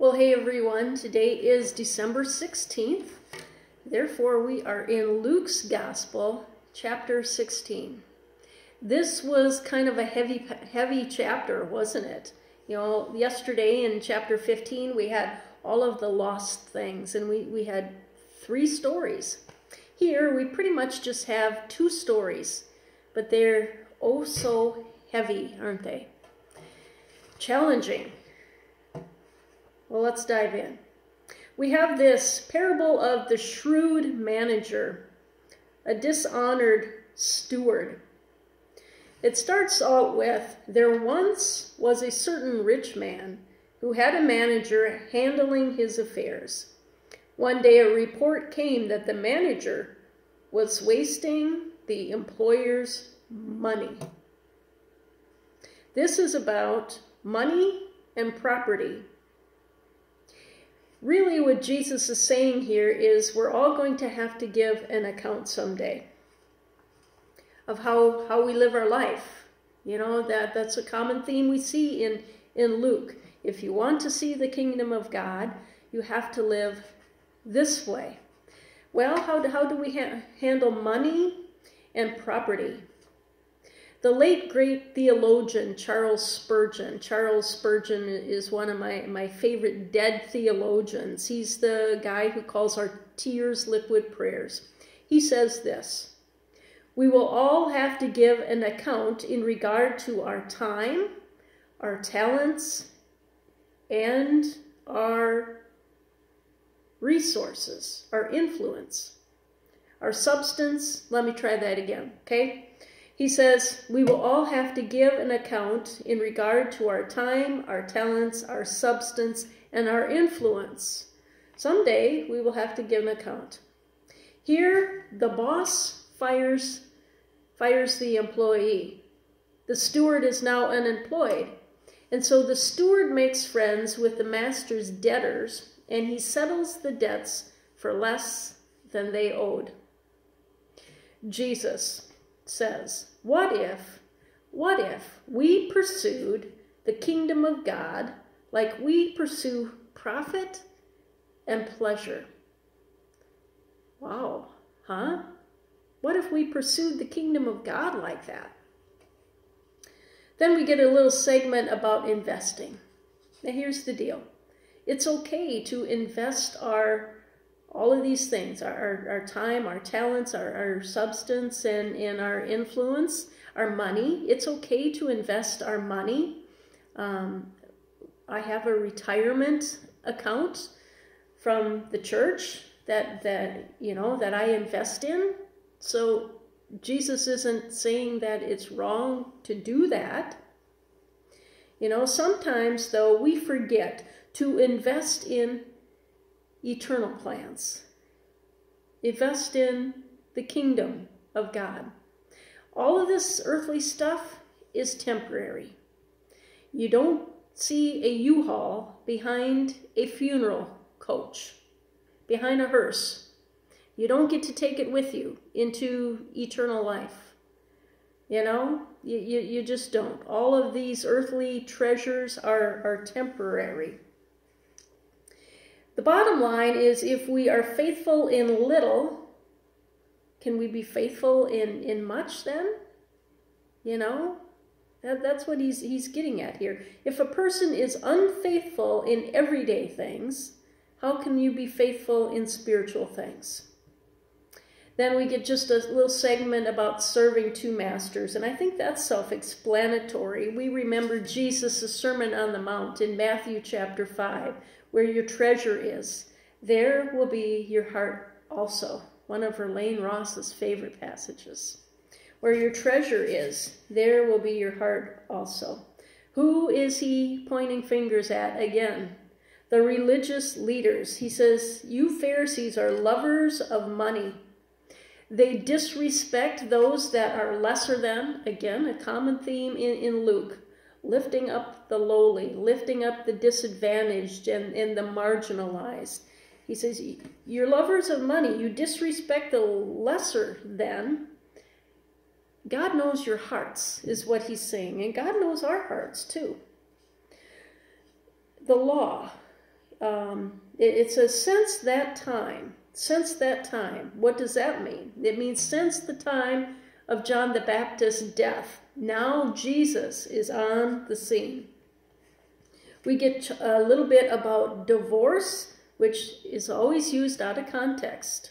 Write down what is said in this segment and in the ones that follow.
Well, hey everyone, today is December 16th. Therefore, we are in Luke's Gospel, chapter 16. This was kind of a heavy heavy chapter, wasn't it? You know, yesterday in chapter 15, we had all of the lost things and we, we had three stories. Here, we pretty much just have two stories, but they're oh so heavy, aren't they? Challenging. Well, let's dive in. We have this parable of the shrewd manager, a dishonored steward. It starts out with There once was a certain rich man who had a manager handling his affairs. One day a report came that the manager was wasting the employer's money. This is about money and property really what Jesus is saying here is we're all going to have to give an account someday of how, how we live our life. You know, that, that's a common theme we see in, in Luke. If you want to see the kingdom of God, you have to live this way. Well, how do, how do we ha handle money and property? The late great theologian Charles Spurgeon. Charles Spurgeon is one of my, my favorite dead theologians. He's the guy who calls our tears liquid prayers. He says this We will all have to give an account in regard to our time, our talents, and our resources, our influence, our substance. Let me try that again, okay? He says, We will all have to give an account in regard to our time, our talents, our substance, and our influence. Someday we will have to give an account. Here, the boss fires, fires the employee. The steward is now unemployed. And so the steward makes friends with the master's debtors and he settles the debts for less than they owed. Jesus, says, What if, what if we pursued the kingdom of God like we pursue profit and pleasure? Wow, huh? What if we pursued the kingdom of God like that? Then we get a little segment about investing. Now, here's the deal it's okay to invest our all of these things our, our time, our talents, our, our substance, and, and our influence, our money. It's okay to invest our money. Um, I have a retirement account from the church that that you know that I invest in. So Jesus isn't saying that it's wrong to do that. You know, sometimes though we forget to invest in eternal plans. Invest in the kingdom of God. All of this earthly stuff is temporary. You don't see a U-Haul behind a funeral coach, behind a hearse. You don't get to take it with you into eternal life. You know, you, you, you just don't. All of these earthly treasures are, are temporary. The bottom line is if we are faithful in little, can we be faithful in, in much then? You know? That, that's what he's, he's getting at here. If a person is unfaithful in everyday things, how can you be faithful in spiritual things? Then we get just a little segment about serving two masters, and I think that's self explanatory. We remember Jesus' Sermon on the Mount in Matthew chapter 5, where your treasure is, there will be your heart also. One of Verlaine Ross's favorite passages. Where your treasure is, there will be your heart also. Who is he pointing fingers at again? The religious leaders. He says, You Pharisees are lovers of money. They disrespect those that are lesser than. Again, a common theme in, in Luke lifting up the lowly, lifting up the disadvantaged and, and the marginalized. He says, You're lovers of money. You disrespect the lesser than. God knows your hearts, is what he's saying. And God knows our hearts too. The law. um, it, it says, since that time, since that time. What does that mean? It means since the time of John the Baptist's death. Now Jesus is on the scene. We get a little bit about divorce, which is always used out of context.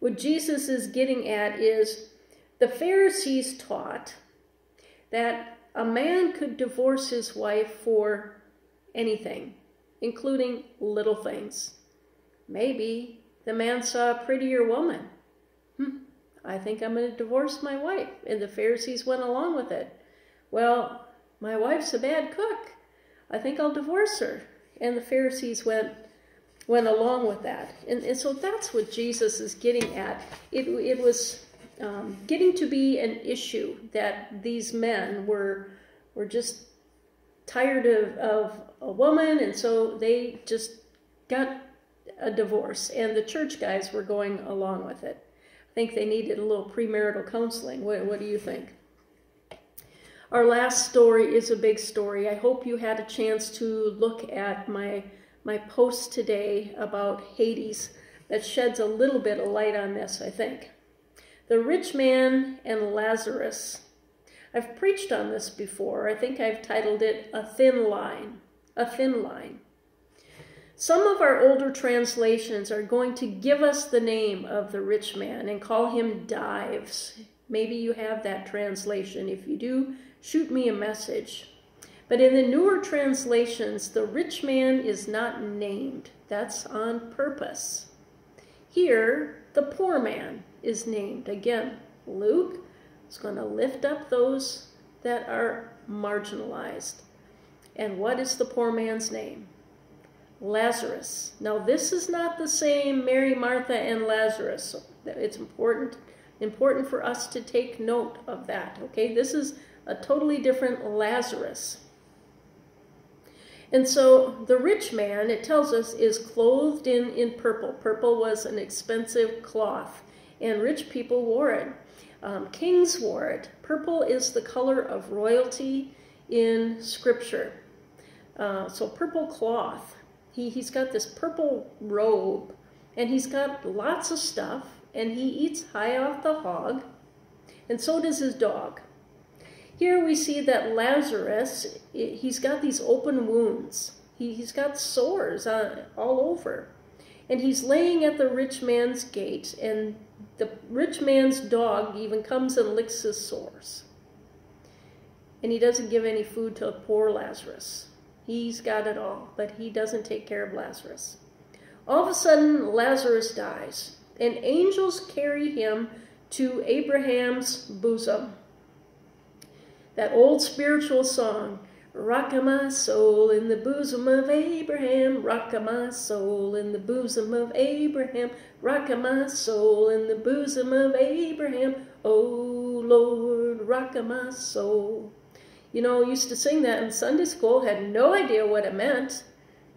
What Jesus is getting at is the Pharisees taught that a man could divorce his wife for anything, including little things. Maybe the man saw a prettier woman. I think I'm going to divorce my wife. And the Pharisees went along with it. Well, my wife's a bad cook. I think I'll divorce her. And the Pharisees went went along with that. And, and so that's what Jesus is getting at. It, it was um, getting to be an issue that these men were, were just tired of, of a woman, and so they just got a divorce. And the church guys were going along with it. Think they needed a little premarital counseling. What, what do you think? Our last story is a big story. I hope you had a chance to look at my my post today about Hades that sheds a little bit of light on this, I think. The rich man and Lazarus. I've preached on this before. I think I've titled it A Thin Line. A Thin Line. Some of our older translations are going to give us the name of the rich man and call him Dives. Maybe you have that translation. If you do, shoot me a message. But in the newer translations, the rich man is not named. That's on purpose. Here, the poor man is named. Again, Luke is going to lift up those that are marginalized. And what is the poor man's name? Lazarus. Now, this is not the same Mary, Martha, and Lazarus. It's important, important for us to take note of that. Okay, this is a totally different Lazarus. And so the rich man, it tells us, is clothed in, in purple. Purple was an expensive cloth, and rich people wore it. Um, kings wore it. Purple is the color of royalty in Scripture. Uh, so purple cloth. He, he's got this purple robe, and he's got lots of stuff, and he eats high off the hog, and so does his dog. Here we see that Lazarus, he's got these open wounds. He, he's got sores uh, all over. And he's laying at the rich man's gate, and the rich man's dog even comes and licks his sores. And he doesn't give any food to poor Lazarus. He's got it all, but he doesn't take care of Lazarus. All of a sudden, Lazarus dies, and angels carry him to Abraham's bosom that old spiritual song, Rock my soul in the bosom of Abraham, rock my soul in the bosom of Abraham, rock my soul in the bosom of Abraham, oh Lord, rock my soul. You know, used to sing that in Sunday school, had no idea what it meant,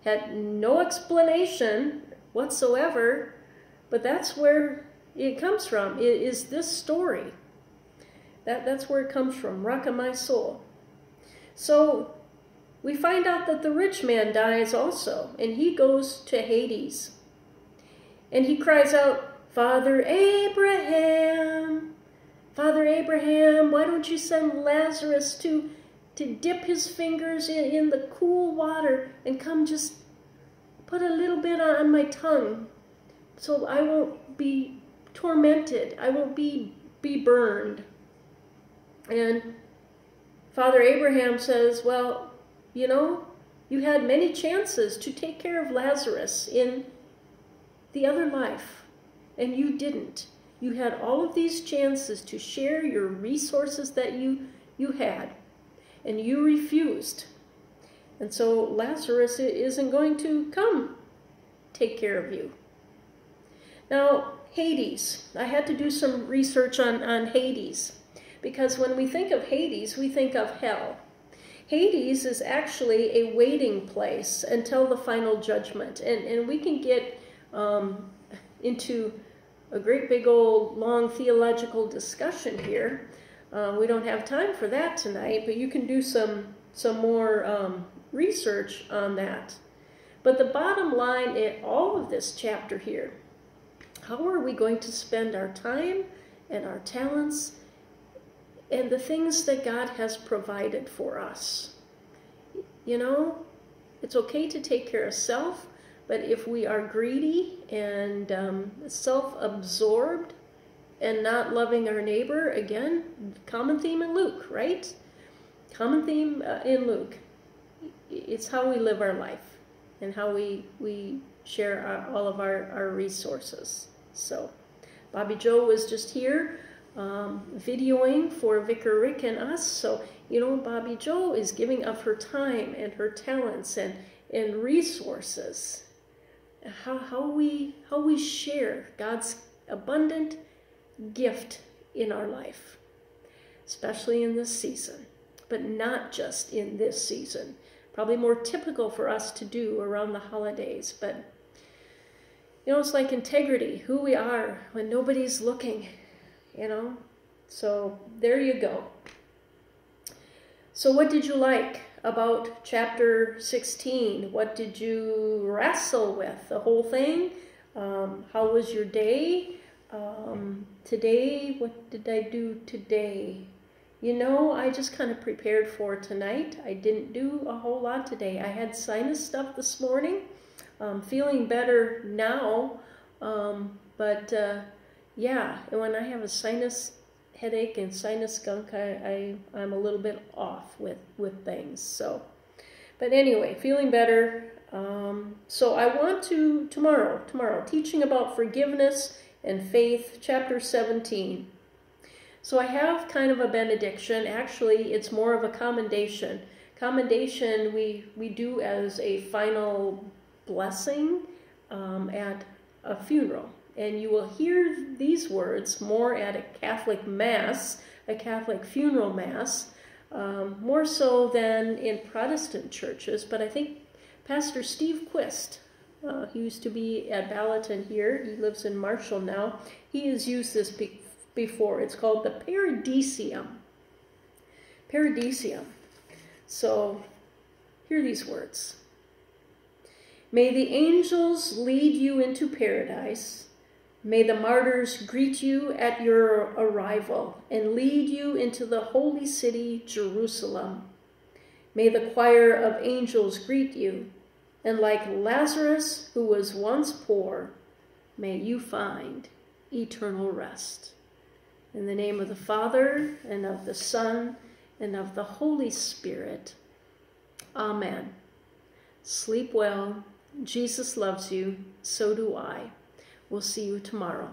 had no explanation whatsoever, but that's where it comes from, it is this story. That, that's where it comes from, rock of my soul. So we find out that the rich man dies also, and he goes to Hades. And he cries out, Father Abraham, Father Abraham, why don't you send Lazarus to, to dip his fingers in, in the cool water and come just put a little bit on my tongue so I won't be tormented, I won't be, be burned. And Father Abraham says, Well, you know, you had many chances to take care of Lazarus in the other life, and you didn't. You had all of these chances to share your resources that you, you had, and you refused. And so Lazarus isn't going to come take care of you. Now, Hades. I had to do some research on, on Hades because when we think of Hades, we think of hell. Hades is actually a waiting place until the final judgment. And, and we can get um, into a great big old long theological discussion here. Uh, we don't have time for that tonight, but you can do some, some more um, research on that. But the bottom line in all of this chapter here how are we going to spend our time and our talents and the things that God has provided for us? You know, it's okay to take care of self, but if we are greedy and um, self absorbed and not loving our neighbor, again, common theme in Luke, right? Common theme uh, in Luke. It's how we live our life and how we, we share our, all of our, our resources. So, Bobby Joe was just here um, videoing for Vicar Rick and us. So, you know, Bobby Joe is giving up her time and her talents and, and resources. How, how, we, how we share God's abundant gift in our life, especially in this season, but not just in this season. Probably more typical for us to do around the holidays, but you know, it's like integrity, who we are when nobody's looking, you know. So there you go. So, what did you like about chapter 16? What did you wrestle with? The whole thing? Um, how was your day? Um, today, what did I do today? You know, I just kind of prepared for tonight. I didn't do a whole lot today. I had sinus stuff this morning. Um, feeling better now, um, but uh, yeah, when I have a sinus headache and sinus skunk, I, I I'm a little bit off with with things. So, but anyway, feeling better. Um, so I want to tomorrow tomorrow teaching about forgiveness and faith, chapter 17. So I have kind of a benediction. Actually, it's more of a commendation. Commendation we we do as a final blessing um, at a funeral. And you will hear these words more at a Catholic Mass, a Catholic funeral Mass, um, more so than in Protestant churches. But I think Pastor Steve Quist, uh, he used to be at Balaton here, he lives in Marshall now, he has used this be before. It's called the Paradisium. Paradisium. So, hear these words. May the angels lead you into paradise. May the martyrs greet you at your arrival and lead you into the holy city, Jerusalem. May the choir of angels greet you, and like Lazarus, who was once poor, may you find eternal rest. In the name of the Father, and of the Son, and of the Holy Spirit. Amen. Sleep well Jesus loves you, so do I. We'll see you tomorrow.